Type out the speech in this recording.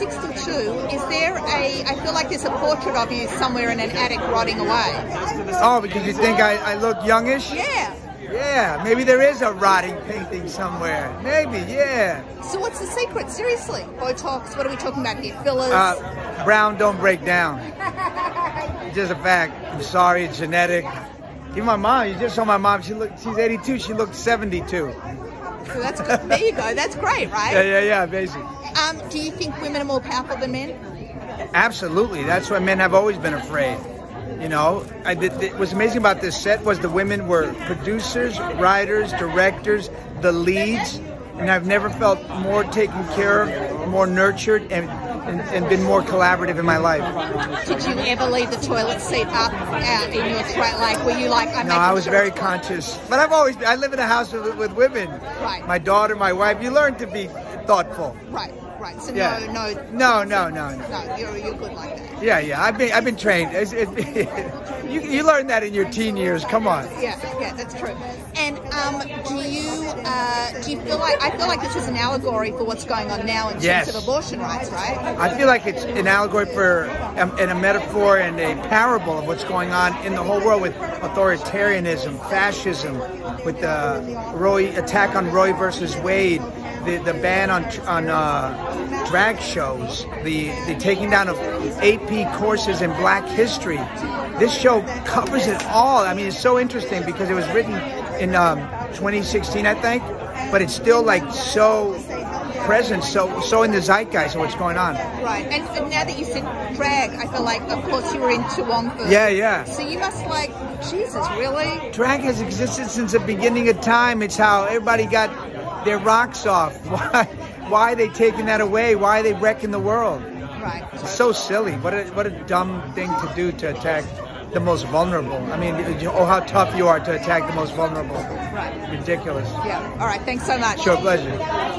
62. Is there a? I feel like there's a portrait of you somewhere in an attic rotting away. Oh, because you think I, I look youngish? Yeah. Yeah, maybe there is a rotting painting somewhere. Maybe, yeah. So what's the secret? Seriously, Botox. What are we talking about here? Fillers. Uh, brown don't break down. Just a fact. I'm sorry, it's genetic. Even my mom, you just saw my mom. She looked. She's 82. She looked 72. So that's good. there you go. That's great, right? Yeah, yeah, yeah. Basically. Um, do you think women are more powerful than men? Absolutely. That's why men have always been afraid. You know, I did, it was amazing about this set was the women were producers, writers, directors, the leads, and I've never felt more taken care of, more nurtured, and, and, and been more collaborative in my life. Did you ever leave the toilet seat up uh, in your throat? Like, were you like, I'm No, I was sure very conscious, but I've always I live in a house with, with women. Right. My daughter, my wife. You learn to be thoughtful. Right, right. So Yeah. no, no, No, no, no, no. no. You're you're good like that. Yeah, yeah. I've been I've been trained. It's, it, you you learn that in your teen years. Come on. Yeah, yeah, that's true. Um, do you uh, do you feel like I feel like this is an allegory for what's going on now in Yes. terms of abortion rights, right? I feel like it's an allegory for um, and a metaphor and a parable of what's going on in the whole world with authoritarianism, fascism, with the Roe attack on Roe versus Wade, the the ban on on uh, drag shows, the the taking down of AP courses in Black history. This show covers it all. I mean, it's so interesting because it was written in um, 2016, I think, but it's still like so present, so so in the zeitgeist of what's going on. Right. And, and now that you said drag, I feel like, of course, you were in To Wong. Yeah, yeah. So you must like, Jesus, really? Drag has existed since the beginning of time. It's how everybody got their rocks off. Why, why are they taking that away? Why are they wrecking the world? Right. It's so silly. What a what a dumb thing to do to attack the most vulnerable. I mean, oh how tough you are to attack the most vulnerable. Right. Ridiculous. Yeah. All right. Thanks so much. Sure, pleasure.